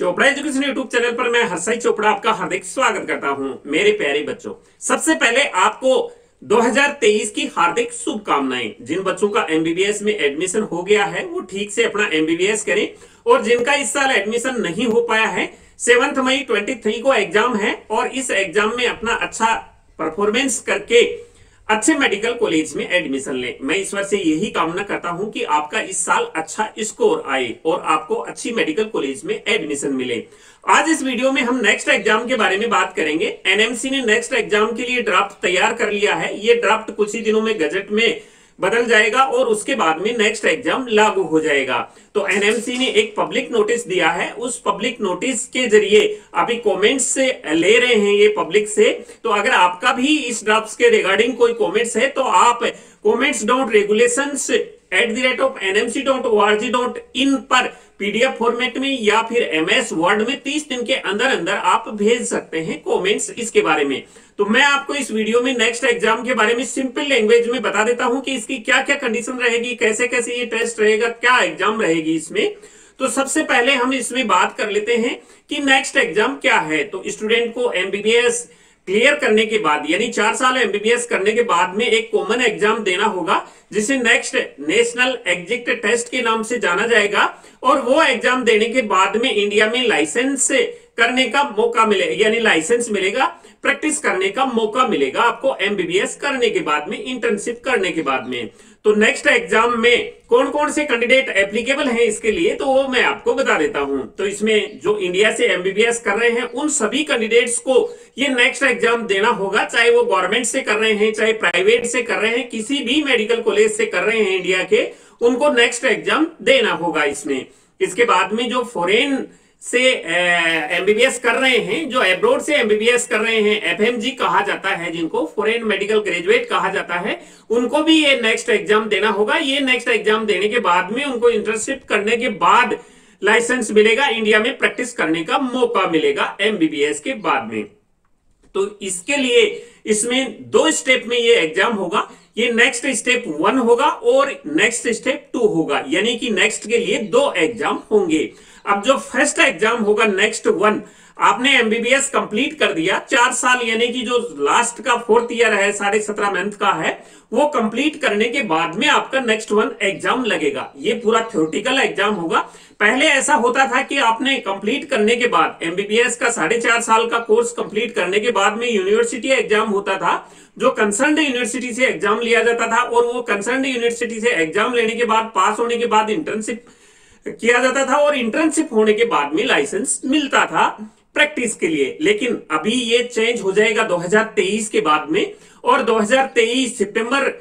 Chopra education YouTube channel पर मैं हर्षाई चोपड़ा आपका हार्दिक स्वागत करता हूँ, मेरे प्यारे बच्चों। सबसे पहले आपको 2023 की हार्दिक शुभकामनाएँ। जिन बच्चों का एमबीबीएस में एडमिशन हो गया है, वो ठीक से अपना एमबीबीएस करें। और जिनका इस साल एडमिशन नहीं हो पाया है सेवंथ मई 23 को एग्ज़ाम है और इस एग्ज़ाम में अपना अच्छा परफॉर्मेंस करके अच्छे मेडिकल कॉलेज में एडमिशन लें। मैं ईश्वर से यही कामना करता हूँ कि आपका इस साल अच्छा स्कोर आए और आपको अच्छी मेडिकल कॉलेज में एडमिशन मिले। आज इस वीडियो में हम नेक्स्ट एग्ज़ाम के बारे में बात करेंगे। एनएमसी ने नेक्स्ट एग्ज़ाम के लिए ड्राफ्ट तैयार कर लिया है। ये ड्राफ्ट कुछ ही दिनों में गजट में बदल जाएगा और उसके बाद में नेक्स्ट एग्ज़ाम लागू हो जाएगा। तो एनएमसी ने एक पब्लिक नोटिस दिया है। उस पब्लिक नोटिस के ज़रिए अभी कमेंट्स से ले रहे हैं ये पब्लिक से। तो अगर आपका भी इस ड्राफ्ट के रिगार्डिंग कोई कमेंट्स है तो आप comments dot regulation at the rate of NMC dot O R G dot in पर पीडीएफ फॉर्मेट में या फिर एमएस वर्ड में 30 दिन के अंदर अंदर आप भेज सकते हैं कमेंट्स इसके बारे में। तो मैं आपको इस वीडियो में नेक्स्ट एग्ज़ाम के बारे में सिंपल लैंग्वेज में बता देता हूँ कि इसकी क्या क्या कंडीशन रहेगी कैसे कैसे ये टेस्ट रहेगा, क्या एग्ज़ाम रहेगी इसमें। तो सबसे पहले हम इसमें बात कर लेते हैं कि नेक्स्ट एग्ज़ाम क्या है। तो स्टूडेंट को एमबीबीएस क्लियर करने के बाद, यानी चार साल एमबीबीएस करने के बाद में एक कॉमन एग्ज़ाम देना होगा, जिसे नेक्स्ट नेशनल एग्जिट टेस्ट के नाम से जाना जाएगा, और वो एग्ज़ाम देने के बाद में इंडिया में लाइसेंस करने का मौका मिले, यानी लाइसेंस मिलेगा प्रैक्टिस करने का मौका मिलेगा आपको एमबीबीएस करने के बाद में इंटर्नशिप करने के बाद में। तो नेक्स्ट एग्ज़ाम में कौन कौन से कैंडिडेट एप्लीकेबल हैं इसके लिए तो वो मैं आपको बता देता हूँ। तो इसमें जो इंडिया से एमबीबीएस कर रहे हैं, उन सभी कैंडिडेट्स को ये नेक्स्ट एग्ज़ाम देना होगा, चाहे वो गवर्नमेंट से कर रहे हैं, चाहे प्राइवेट से कर रहे हैं, किसी भी मेडिकल कॉलेज से कर रहे हैं इंडिया के, उनको नेक्स्ट एग्ज़ाम देना होगा इसमें। इसके बाद में जो फॉरेन से एमबीबीएस कर रहे हैं, जो एब्रोड से एमबीबीएस कर रहे हैं एफएमजी कहा जाता है, जिनको फॉरेन मेडिकल ग्रेजुएट कहा जाता है, उनको भी ये नेक्स्ट एग्ज़ाम देना होगा। ये नेक्स्ट एग्ज़ाम देने के बाद में उनको इंटर्नशिप करने के बाद लाइसेंस मिलेगा इंडिया में प्रैक्टिस करने का मौका मिलेगा एमबीबीएस के बाद में। तो इसके लिए, इसमें दो स्टेप में ये एग्ज़ाम होगा। ये नेक्स्ट स्टेप वन होगा और नेक्स्ट स्टेप टू होगा। यानी कि नेक्स्ट के लिए दो एग्ज़ाम होंगे। अब जो फ़र्स्ट एग्ज़ाम होगा नेक्स्ट वन आपने एमबीबीएस कंप्लीट कर दिया। चार साल यानी कि जो लास्ट का फोर्थ ईयर है, साढ़े सत्रह मंथ का है, वो कंप्लीट करने के बाद में आपका नेक्स्ट वन एग्ज़ाम लगेगा। ये पूरा थ्योरेटिकल एग्ज़ाम होगा। पहले ऐसा होता था कि आपने कंप्लीट करने के बाद एमबीबीएस का साढ़े चार साल का कोर्स कंप्लीट करने के बाद में यूनिवर्सिटी एग्ज़ाम होता था, जो कंसर्न यूनिवर्सिटी से एग्ज़ाम लिया जाता था और वो कंसर्न यूनिवर्सिटी से एग्ज़ाम लेने के बाद पास होने के बाद इंटर्नशिप किया जाता था और इंटर्नशिप होने के बाद में लाइसेंस मिलता था। प्रैक्टिस के लिए। लेकिन अभी ये चेंज हो जाएगा 2023 के बाद में और 2023 सितंबर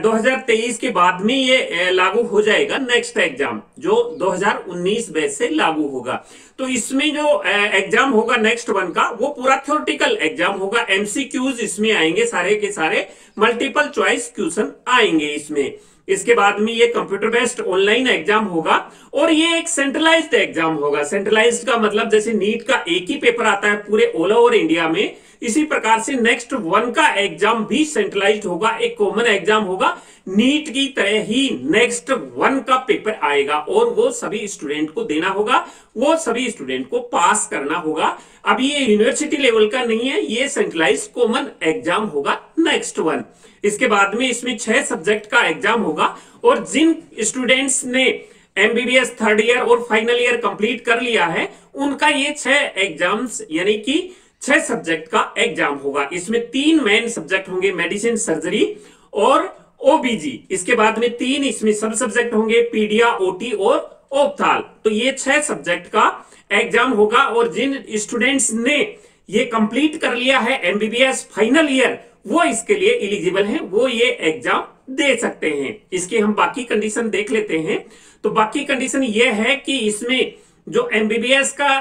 2023 के बाद में ये लागू हो जाएगा नेक्स्ट एग्ज़ाम जो 2019 बैच से लागू होगा। तो इसमें जो एग्ज़ाम होगा नेक्स्ट वन का, वो पूरा थ्योरेटिकल एग्ज़ाम होगा। एमसीक्यूज इसमें आएँगे सारे के सारे मल्टीपल चॉइस क्वेश्चन आएँगे इसमें। इसके बाद में ये कंप्यूटर बेस्ड ऑनलाइन एग्ज़ाम होगा और ये एक सेंट्रलाइज्ड एग्ज़ाम होगा। सेंट्रलाइज्ड का मतलब जैसे नीट का एक ही पेपर आता है पूरे ऑल ओवर इंडिया में। इसी प्रकार से नेक्स्ट वन का एग्ज़ाम भी सेंट्रलाइज्ड होगा, एक कॉमन एग्ज़ाम होगा। नीट की तरह ही नेक्स्ट वन का पेपर आएगा और वो सभी स्टूडेंट को देना होगा, वो सभी स्टूडेंट को पास करना होगा। अब ये यूनिवर्सिटी लेवल का नहीं है, ये सेंट्रलाइज कॉमन एग्ज़ाम होगा नेक्स्ट वन इसके बाद में इसमें छह सब्जेक्ट का एग्ज़ाम होगा और जिन स्टूडेंट्स ने एमबीबीएस थर्ड ईयर और फाइनल ईयर कंप्लीट कर लिया है, उनका ये छह एग्ज़ाम्स यानी कि छह सब्जेक्ट का एग्ज़ाम होगा। इसमें तीन मेन सब्जेक्ट होंगे मेडिसिन सर्जरी और ओबीजी इसके बाद में तीन इसमें सब सब्जेक्ट होंगे, पीडिया ओटी और ओपथाल। तो ये छह सब्जेक्ट का एग्ज़ाम होगा और जिन स्टूडेंट्स ने ये कंप्लीट कर लिया है एमबीबीएस फाइनल ईयर वो इसके लिए एलिजिबल हैं, वो ये एग्ज़ाम दे सकते हैं। इसकी हम बाकी कंडीशन देख लेते हैं। तो बाकी कंडीशन ये है कि इसमें जो एमबीबीएस का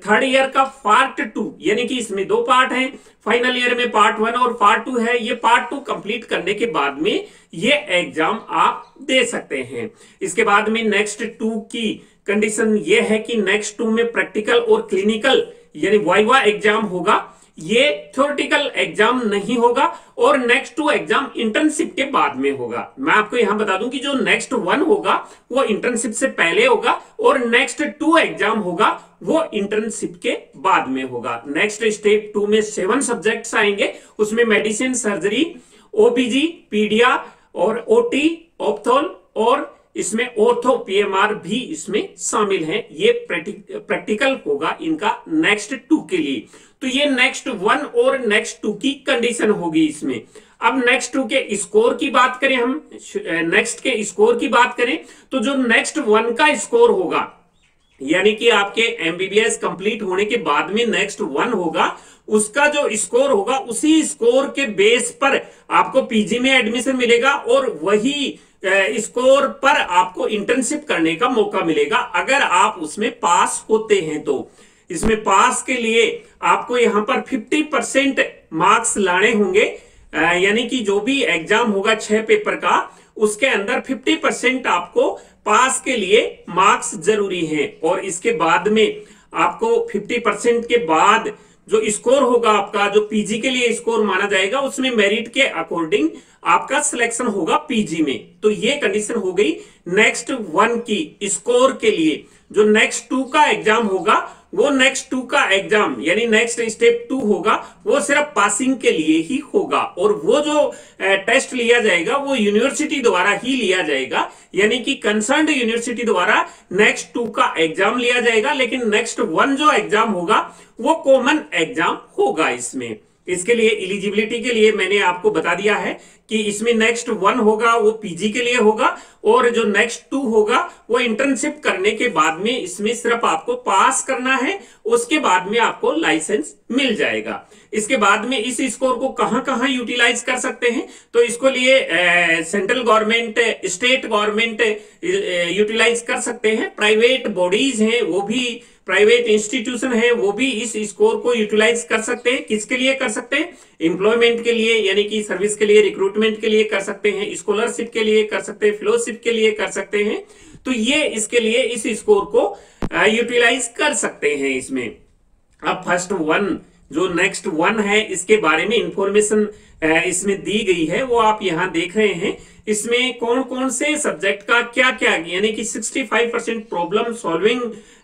थर्ड ईयर का पार्ट टू यानी कि इसमें दो पार्ट हैं। फाइनल ईयर में पार्ट वन और पार्ट टू है। ये पार्ट टू कंप्लीट करने के बाद में ये एग्ज़ाम आप दे सकते हैं। इसके बाद में नेक्स्ट टू की कंडीशन ये है कि नेक्स्ट टू में प्रैक्टिकल और क्लिनिकल यानी वाइवा एग्ज़ाम होगा। ये थ्योरेटिकल एग्ज़ाम नहीं होगा और नेक्स्ट टू एग्ज़ाम इंटर्नशिप के बाद में होगा। मैं आपको यहाँ बता दूँ कि जो नेक्स्ट वन होगा, वो इंटर्नशिप से पहले होगा और नेक्स्ट टू एग्ज़ाम होगा, वो इंटर्नशिप के बाद में होगा। नेक्स्ट स्टेप टू में सेवन सब्जेक्ट्स आएँगे, उसमें मेडिसिन सर्जरी ओपीजी पीडिया और ओटी ऑप्थोल और इसमें ऑर्थो पीएमआर भी इसमें शामिल है। ये प्रैक्टिकल होगा इनका नेक्स्ट टू के लिए। तो ये नेक्स्ट वन और नेक्स्ट टू की कंडीशन होगी इसमें। अब नेक्स्ट टू के स्कोर की बात करें हम। नेक्स्ट के स्कोर की बात करें तो जो नेक्स्ट वन का स्कोर होगा, यानी कि आपके एमबीबीएस कंप्लीट होने के बाद में नेक्स्ट वन होगा, उसका जो स्कोर होगा, उसी स्कोर के बेस पर आपको पीजी में एडमिशन मिलेगा और वही स्कोर पर आपको इंटर्नशिप करने का मौका मिलेगा। अगर आप उसमें पास होते हैं तो। इसमें पास के लिए आपको यहाँ पर 50 परसेंट मार्क्स लाने होंगे। यानी कि जो भी एग्ज़ाम होगा छह पेपर का, उसके अंदर 50 परसेंट आपको पास के लिए मार्क्स ज़रूरी हैं। और इसके बाद में आपको 50 परसेंट के बाद जो स्कोर होगा आपका, जो पीजी के लिए स्कोर माना जाएगा, उसमें मेरिट के अकॉर्डिंग आपका सिलेक्शन होगा पीजी में। तो ये कंडीशन हो गई नेक्स्ट वन की स्कोर के लिए। जो नेक्स्ट टू का एग्ज़ाम होगा वो नेक्स्ट टू का एग्ज़ाम यानी नेक्स्ट स्टेप टू होगा, वो सिर्फ़ पासिंग के लिए ही होगा। और वो जो टेस्ट लिया जाएगा, वो यूनिवर्सिटी द्वारा ही लिया जाएगा। यानी कि कंसर्न यूनिवर्सिटी द्वारा नेक्स्ट टू का एग्ज़ाम लिया जाएगा, लेकिन नेक्स्ट वन जो एग्ज़ाम होगा, वो कॉमन एग्ज़ाम होगा इसमें। इसके लिए इलिजिबिलिटी के लिए मैंने आपको बता दिया है कि इसमें नेक्स्ट वन होगा, वो पीजी के लिए होगा और जो नेक्स्ट टू होगा, वो इंटर्नशिप करने के बाद में इसमें सिर्फ़ आपको पास करना है, उसके बाद में आपको लाइसेंस मिल जाएगा। इसके बाद में इस स्कोर को कहाँ कहाँ यूटिलाइज कर सकते हैं? तो इसको लिए central government state government utilise कर सकते हैं प्राइवेट बॉडीज हैं, वो भी प्राइवेट इंस्टीट्यूशन है, वो भी इस स्कोर को यूटिलाइज कर सकते हैं। किसके लिए कर सकते हैं? इंप्लॉयमेंट के लिए, यानी कि सर्विस के लिए रिक्रूटमेंट के लिए कर सकते हैं स्कॉलरशिप के लिए कर सकते हैं फेलोशिप के लिए कर सकते हैं। तो ये इसके लिए इस स्कोर को यूटिलाइज कर सकते हैं इसमें। अब फ़र्स्ट वन जो नेक्स्ट वन है, इसके बारे में इंफॉर्मेशन इसमें दी गई है, वो आप यहाँ देख रहे हैं। इसमें कौन कौन से सब्जेक्ट का क्या क्या यानी कि 65 percent problem solving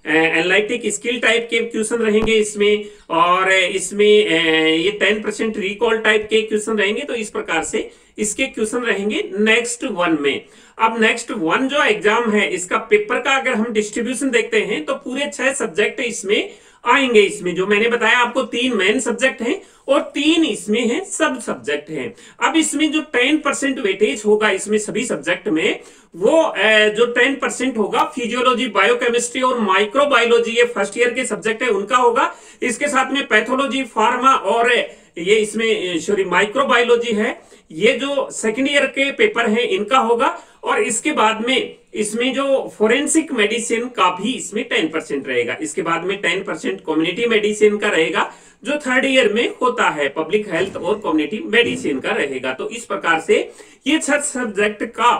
analytic skill type के क्वेश्चन रहेंगे इसमें, और इसमें ये 10 परसेंट रिकॉल टाइप के क्वेश्चन रहेंगे तो इस प्रकार से इसके क्वेश्चन रहेंगे नेक्स्ट वन में। अब नेक्स्ट वन जो एग्ज़ाम है, इसका पेपर का अगर हम डिस्ट्रीब्यूशन देखते हैं तो पूरे छह सब्जेक्ट इसमें आएँगे इसमें, जो मैंने बताया आपको तीन मेन सब्जेक्ट हैं और तीन इसमें हैं सब सब्जेक्ट हैं। अब इसमें जो टेन परसेंट वेटेज होगा इसमें सभी सब्जेक्ट में, वो जो टेन परसेंट होगा फिजियोलॉजी बायोकेमिस्ट्री और माइक्रोबायोलॉजी ये फ़र्स्ट ईयर के सब्जेक्ट है, उनका होगा। इसके साथ में पैथोलॉजी फार्मा और, ये इसमें सॉरी माइक्रोबायोलॉजी है। ये जो सेकेंड ईयर के पेपर है, इनका होगा। और इसके बाद में इसमें जो फोरेंसिक मेडिसिन का भी इसमें टेन परसेंट रहेगा। इसके बाद में टेन परसेंट कम्युनिटी मेडिसिन का रहेगा, जो थर्ड ईयर में होता है पब्लिक हेल्थ और कम्युनिटी मेडिसिन का रहेगा। तो इस प्रकार से ये छठ सब्जेक्ट का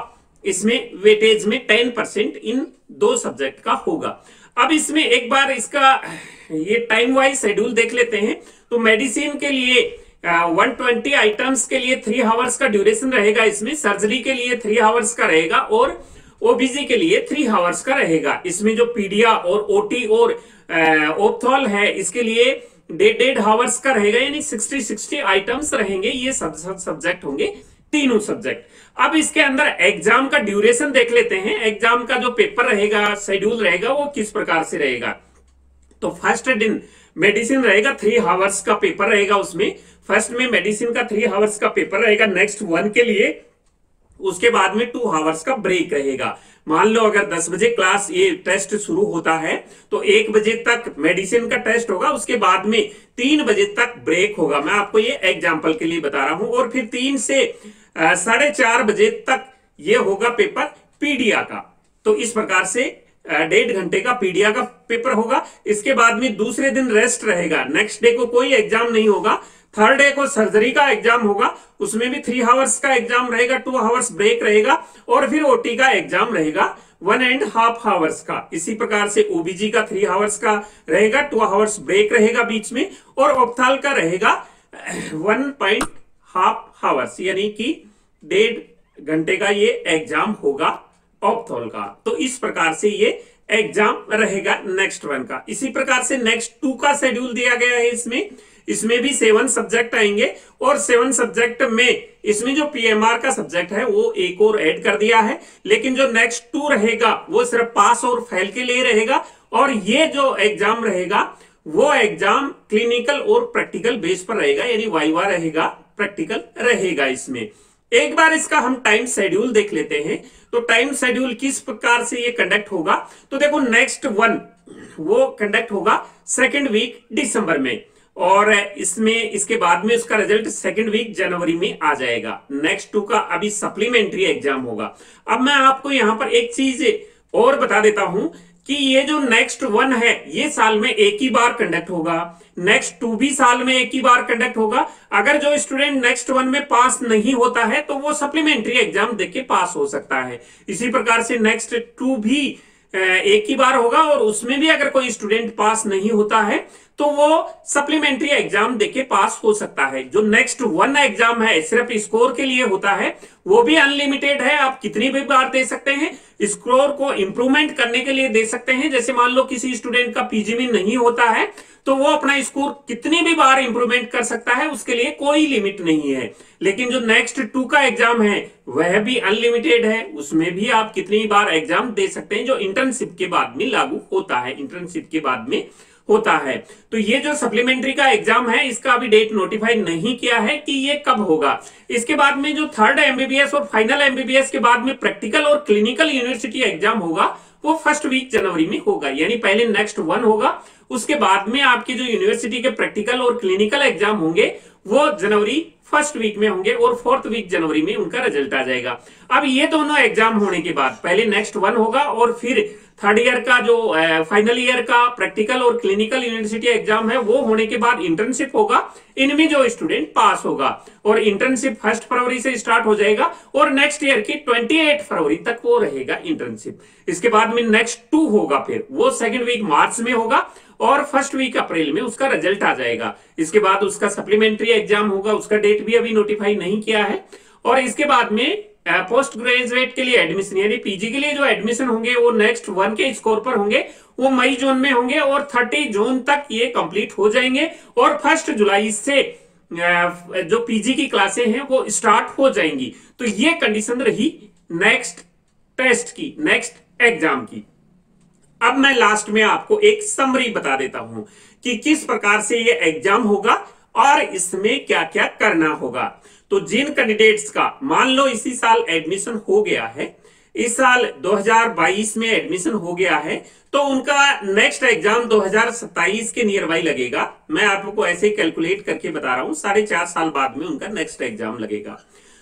इसमें वेटेज में टेन परसेंट इन दो सब्जेक्ट का होगा। अब इसमें एक बार इसका, ये टाइम वाइज शेड्यूल देख लेते हैं। तो मेडिसिन के लिए वन ट्वेंटी आइटम्स के लिए थ्री हावर्स का ड्यूरेशन रहेगा इसमें सर्जरी के लिए थ्री हावर्स का रहेगा और ओबीजी के लिए थ्री हावर्स का रहेगा। इसमें जो पीडिया और ओटी और ओपथॉल है, इसके लिए डेढ़ डेढ़ हावर्स का रहेगा, यानी सिक्सटी सिक्सटी आइटम्स रहेंगे। ये सब सब्जेक्ट होंगे, तीनों सब्जेक्ट अब इसके अंदर एग्ज़ाम का ड्यूरेशन देख लेते हैं। एग्ज़ाम का जो पेपर रहेगा शेड्यूल रहेगा, वो किस प्रकार से रहेगा? तो फ़र्स्ट दिन मेडिसिन रहेगा थ्री हावर्स का पेपर रहेगा उसमें। फ़र्स्ट में मेडिसिन का थ्री हावर्स का पेपर रहेगा। नेक्स्ट वन के लिए उसके बाद में टू हावर्स का ब्रेक रहेगा। मान लो अगर 10 बजे क्लास ये टेस्ट शुरू होता है तो एक बजे तक मेडिसिन का टेस्ट होगा, उसके बाद में तीन बजे तक ब्रेक होगा। मैं आपको ये एग्ज़ाम्पल के लिए बता रहा हूँ, और फिर तीन से साढ़े चार बजे तक ये होगा पेपर पीडिया का। तो इस प्रकार से डेढ़ घंटे का पीडिया का पेपर होगा। इसके बाद में दूसरे दिन रेस्ट रहेगा। नेक्स्ट डे को कोई एग्ज़ाम नहीं होगा। थर्ड डे को सर्जरी का एग्ज़ाम होगा, उसमें भी थ्री हावर्स का एग्ज़ाम रहेगा टू हावर्स ब्रेक रहेगा, और फिर ओटी का एग्ज़ाम रहेगा वन एंड हाफ़ हावर्स का। इसी प्रकार से ओबीजी का थ्री हावर्स का रहेगा टू हावर्स ब्रेक रहेगा बीच में, और ऑप्थाल का रहेगा वन पॉइंट हाफ़ हावर्स यानी कि डेढ़ घंटे का ये एग्ज़ाम होगा ऑप्थोल का। तो इस प्रकार से ये एग्ज़ाम रहेगा नेक्स्ट वन का। इसी प्रकार से नेक्स्ट टू का शेड्यूल दिया गया है इसमें। इसमें भी सेवन सब्जेक्ट आएँगे और सेवन सब्जेक्ट में इसमें जो पीएमआर का सब्जेक्ट है, वो एक और ऐड कर दिया है। लेकिन जो नेक्स्ट टू रहेगा, वो सिर्फ़ पास और फेल के लिए रहेगा और ये जो एग्ज़ाम रहेगा, वो एग्ज़ाम क्लिनिकल और प्रैक्टिकल बेस पर रहेगा, यानी वाइवा रहेगा प्रैक्टिकल रहेगा इसमें। एक बार इसका हम टाइम शेड्यूल देख लेते हैं। तो टाइम शेड्यूल किस प्रकार से ये कंडक्ट होगा? तो देखो नेक्स्ट वन वो कंडक्ट होगा सेकेंड वीक दिसंबर में। और इसमें, इसके बाद में उसका रिज़ल्ट सेकेंड वीक जनवरी में आ जाएगा। नेक्स्ट टू का अभी सप्लीमेंट्री एग्ज़ाम होगा। अब मैं आपको यहाँ पर एक चीज़ और बता देता हूँ कि ये जो नेक्स्ट वन है, ये साल में एक ही बार कंडक्ट होगा। नेक्स्ट टू भी साल में एक ही बार कंडक्ट होगा। अगर जो स्टूडेंट नेक्स्ट वन में पास नहीं होता है तो वो सप्लीमेंट्री एग्ज़ाम देख के पास हो सकता है। इसी प्रकार से नेक्स्ट टू भी एक ही बार होगा और उसमें भी अगर कोई स्टूडेंट पास नहीं होता है तो वो सप्लीमेंट्री एग्ज़ाम देके पास हो सकता है। जो नेक्स्ट वन एग्ज़ाम है, सिर्फ़ स्कोर के लिए होता है, वो भी अनलिमिटेड है। आप कितनी भी बार दे सकते हैं स्कोर को इंप्रूवमेंट करने के लिए दे सकते हैं। जैसे मान लो किसी स्टूडेंट का पीजी नहीं होता है तो वो अपना स्कोर कितनी भी बार इंप्रूवमेंट कर सकता है, उसके लिए कोई लिमिट नहीं है। लेकिन जो नेक्स्ट टू का एग्ज़ाम है, वह भी अनलिमिटेड है। उसमें भी आप कितनी बार एग्ज़ाम दे सकते हैं, जो इंटर्नशिप के बाद में लागू होता है। इंटर्नशिप के बाद में होता है। तो ये जो सप्लीमेंट्री का एग्ज़ाम है, इसका अभी डेट नोटिफाई नहीं किया है कि ये कब होगा। इसके बाद में जो थर्ड एमबीबीएस और फाइनल एमबीबीएस के बाद में प्रैक्टिकल और क्लिनिकल यूनिवर्सिटी एग्ज़ाम होगा, वो फ़र्स्ट वीक जनवरी में होगा। यानी पहले नेक्स्ट वन होगा। उसके बाद में आपके जो यूनिवर्सिटी के प्रैक्टिकल और क्लिनिकल एग्ज़ाम होंगे वो जनवरी फ़र्स्ट वीक में होंगे और फोर्थ वीक जनवरी में उनका रिज़ल्ट आ जाएगा। अब ये दोनों एग्ज़ाम होने के बाद, पहले नेक्स्ट वन होगा और फिर थर्ड ईयर का जो फाइनल ईयर का प्रैक्टिकल और क्लिनिकल यूनिवर्सिटी एग्ज़ाम है, वो होने के बाद इंटर्नशिप होगा। इनमें जो स्टूडेंट पास होगा और इंटर्नशिप फ़र्स्ट फरवरी से स्टार्ट हो जाएगा और नेक्स्ट ईयर की ट्वेंटी फरवरी तक वो रहेगा इंटर्नशिप। इसके बाद में नेक्स्ट टू होगा फिर, वो सेकेंड वीक मार्च में होगा और फ़र्स्ट वीक अप्रैल में उसका रिज़ल्ट आ जाएगा। इसके बाद उसका सप्लीमेंट्री एग्ज़ाम होगा, उसका डेट भी अभी नोटिफाई नहीं किया है। और इसके बाद में पोस्ट ग्रेजुएट के लिए एडमिशन यानी पीजी के लिए जो एडमिशन होंगे, वो नेक्स्ट वन के स्कोर पर होंगे, वो मई, जून में होंगे और थर्टी जून तक ये कंप्लीट हो जाएँगे। और फ़र्स्ट जुलाई से जो पीजी की क्लासें हैं, वो स्टार्ट हो जाएँगी। तो ये कंडीशन रही नेक्स्ट टेस्ट की नेक्स्ट एग्ज़ाम की। अब मैं लास्ट में आपको एक समरी बता देता हूँ कि किस प्रकार से ये एग्ज़ाम होगा और इसमें क्या क्या करना होगा। तो जिन कैंडिडेट्स का, मान लो इसी साल एडमिशन हो गया है, इस साल 2022 में एडमिशन हो गया है तो उनका नेक्स्ट एग्ज़ाम 2027 के नियर बाई लगेगा। मैं आपको ऐसे ही कैलकुलेट करके बता रहा हूँ, साढ़े चार साल बाद में उनका नेक्स्ट एग्ज़ाम लगेगा।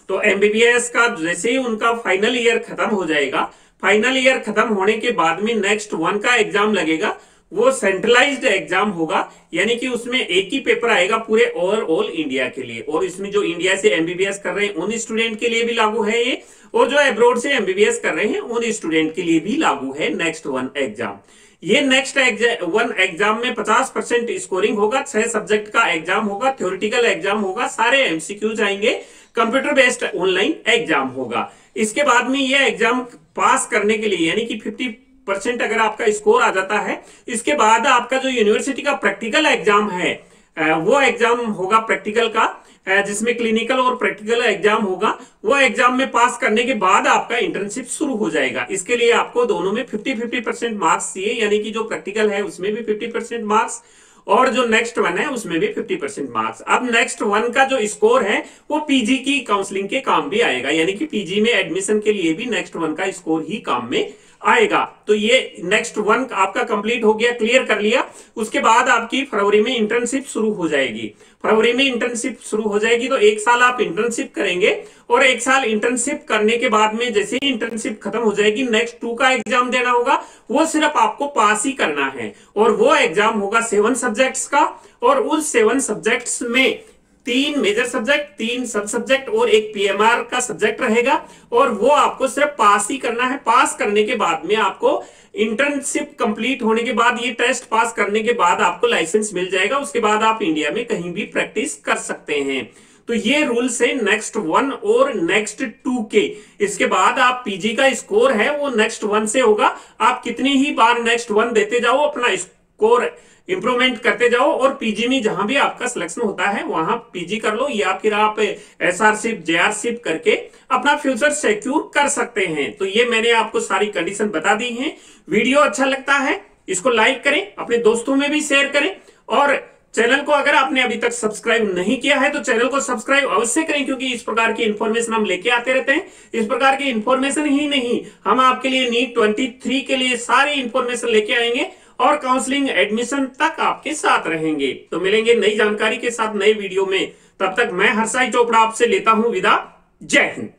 तो एमबीबीएस का जैसे ही उनका फाइनल ईयर खत्म हो जाएगा फाइनल ईयर खत्म होने के बाद में नेक्स्ट वन का एग्ज़ाम लगेगा, वो सेंट्रलाइज्ड एग्ज़ाम होगा, यानी कि उसमें एक ही पेपर आएगा पूरे ओवर ऑल इंडिया के लिए। और इसमें जो इंडिया से एमबीबीएस कर रहे हैं, उन स्टूडेंट के लिए भी लागू है ये, और जो अब्रोड से एमबीबीएस कर रहे हैं, उन स्टूडेंट के लिए भी लागू है नेक्स्ट वन एग्ज़ाम ये नेक्स्ट वन एग्ज़ाम में 50 परसेंट स्कोरिंग होगा, छह सब्जेक्ट का एग्ज़ाम होगा थ्योरिटिकल एग्ज़ाम होगा, सारे एमसीक्यूज आएँगे कंप्यूटर बेस्ड ऑनलाइन एग्ज़ाम होगा। इसके बाद में ये एग्ज़ाम पास करने के लिए, यानी कि 50 परसेंट अगर आपका स्कोर आ जाता है, इसके बाद आपका जो यूनिवर्सिटी का प्रैक्टिकल एग्ज़ाम है वो एग्ज़ाम होगा प्रैक्टिकल का जिसमें क्लिनिकल और प्रैक्टिकल एग्ज़ाम होगा, वो एग्ज़ाम में पास करने के बाद आपका इंटर्नशिप शुरू हो जाएगा। इसके लिए आपको दोनों में 50 50 परसेंट मार्क्स चाहिए, यानी कि जो प्रैक्टिकल है उसमें भी 50 परसेंट मार्क्स और जो नेक्स्ट वन है, उसमें भी 50 परसेंट मार्क्स अब नेक्स्ट वन का जो स्कोर है, वो पीजी की काउंसलिंग के काम भी आएगा. यानी कि पीजी में एडमिशन के लिए भी नेक्स्ट वन का स्कोर ही काम में आएगा. तो ये नेक्स्ट वन आपका कंप्लीट हो गया क्लियर कर लिया. उसके बाद आपकी फरवरी में इंटर्नशिप शुरू हो जाएगी. फरवरी में इंटर्नशिप शुरू हो जाएगी तो एक साल आप इंटर्नशिप करेंगे. और एक साल इंटर्नशिप करने के बाद में जैसे ही इंटर्नशिप खत्म हो जाएगी नेक्स्ट टू का एग्ज़ाम देना होगा. वो सिर्फ़ आपको पास ही करना है. और वो एग्ज़ाम होगा सेवन सब्जेक्ट्स का और उस सेवन सब्जेक्ट्स में तीन मेजर सब्जेक्ट तीन सब सब्जेक्ट और एक पीएमआर का सब्जेक्ट रहेगा और वो आपको सिर्फ़ पास ही करना है। पास करने के बाद में आपको इंटर्नशिप कंप्लीट होने के बाद ये टेस्ट पास करने के बाद आपको लाइसेंस मिल जाएगा। उसके बाद आप इंडिया में कहीं भी प्रैक्टिस कर सकते हैं। तो ये रूल से नेक्स्ट वन और नेक्स्ट टू के। इसके बाद आप पीजी का स्कोर है, वो नेक्स्ट वन से होगा। आप कितनी ही बार नेक्स्ट वन देते जाओ, अपना स्कोर इंप्रूवमेंट करते जाओ और पीजी में जहाँ भी आपका सिलेक्शन होता है, वहाँ पीजी कर लो, या फिर आप S R ship J R ship करके अपना फ्यूचर सिक्योर कर सकते हैं। तो ये मैंने आपको सारी कंडीशन बता दी है। वीडियो अच्छा लगता है, इसको लाइक करें, अपने दोस्तों में भी शेयर करें। और चैनल को अगर आपने अभी तक सब्सक्राइब नहीं किया है तो चैनल को सब्सक्राइब अवश्य करें, क्योंकि इस प्रकार की इन्फॉर्मेशन हम लेके आते रहते हैं। इस प्रकार की इन्फॉर्मेशन ही नहीं, हम आपके लिए नीट 23 के लिए सारी इंफॉर्मेशन लेके आएँगे। और काउंसलिंग एडमिशन तक आपके साथ रहेंगे। तो मिलेंगे नई जानकारी के साथ नए वीडियो में। तब तक मैं हर्षाई चोपड़ा आपसे लेता हूँ विदा। जय हिंद।